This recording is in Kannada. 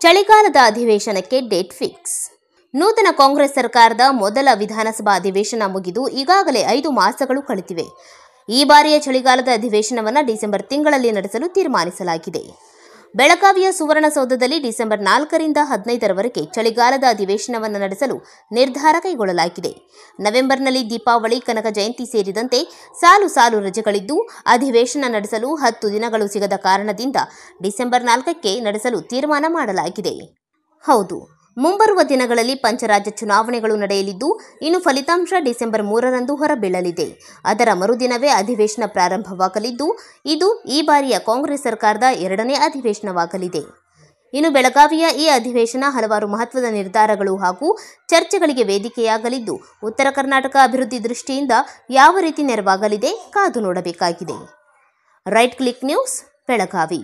ಚಳಿಗಾಲದ ಅಧಿವೇಶನಕ್ಕೆ ಡೇಟ್ ಫಿಕ್ಸ್. ನೂತನ ಕಾಂಗ್ರೆಸ್ ಸರ್ಕಾರದ ಮೊದಲ ವಿಧಾನಸಭಾ ಅಧಿವೇಶನ ಮುಗಿದು ಈಗಾಗಲೇ ಐದು ಮಾಸಗಳು ಕಳೆದಿವೆ. ಈ ಬಾರಿಯ ಚಳಿಗಾಲದ ಅಧಿವೇಶನವನ್ನು ಡಿಸೆಂಬರ್ ತಿಂಗಳಲ್ಲಿ ನಡೆಸಲು ತೀರ್ಮಾನಿಸಲಾಗಿದೆ. ಬೆಳಗಾವಿಯ ಸುವರ್ಣಸೌಧದಲ್ಲಿ ಡಿಸೆಂಬರ್ ನಾಲ್ಕರಿಂದ ಹದಿನೈದರವರೆಗೆ ಚಳಿಗಾಲದ ಅಧಿವೇಶನವನ್ನು ನಡೆಸಲು ನಿರ್ಧಾರ ಕೈಗೊಳ್ಳಲಾಗಿದೆ. ನವೆಂಬರ್ನಲ್ಲಿ ದೀಪಾವಳಿ, ಕನಕ ಜಯಂತಿ ಸೇರಿದಂತೆ ಸಾಲು ಸಾಲು ರಜೆಗಳಿದ್ದು, ಅಧಿವೇಶನ ನಡೆಸಲು ಹತ್ತು ದಿನಗಳು ಸಿಗದ ಕಾರಣದಿಂದ ಡಿಸೆಂಬರ್ ನಾಲ್ಕಕ್ಕೆ ನಡೆಸಲು ತೀರ್ಮಾನ ಮಾಡಲಾಗಿದೆ. ಹೌದು. ಮುಂಬರುವ ದಿನಗಳಲ್ಲಿ ಪಂಚರಾಜ್ಯ ಚುನಾವಣೆಗಳು ನಡೆಯಲಿದ್ದು, ಇನ್ನು ಫಲಿತಾಂಶ ಡಿಸೆಂಬರ್ ಮೂರರಂದು ಹೊರಬೀಳಲಿದೆ. ಅದರ ಮರುದಿನವೇ ಅಧಿವೇಶನ ಪ್ರಾರಂಭವಾಗಲಿದ್ದು, ಇದು ಈ ಬಾರಿಯ ಕಾಂಗ್ರೆಸ್ ಸರ್ಕಾರದ ಎರಡನೇ ಅಧಿವೇಶನವಾಗಲಿದೆ. ಇನ್ನು ಬೆಳಗಾವಿಯ ಈ ಅಧಿವೇಶನ ಹಲವಾರು ಮಹತ್ವದ ನಿರ್ಧಾರಗಳು ಹಾಗೂ ಚರ್ಚೆಗಳಿಗೆ ವೇದಿಕೆಯಾಗಲಿದ್ದು, ಉತ್ತರ ಕರ್ನಾಟಕ ಅಭಿವೃದ್ಧಿ ದೃಷ್ಟಿಯಿಂದ ಯಾವ ರೀತಿ ನೆರವಾಗಲಿದೆ ಕಾದು ನೋಡಬೇಕಾಗಿದೆ. Right click news, Belagavi.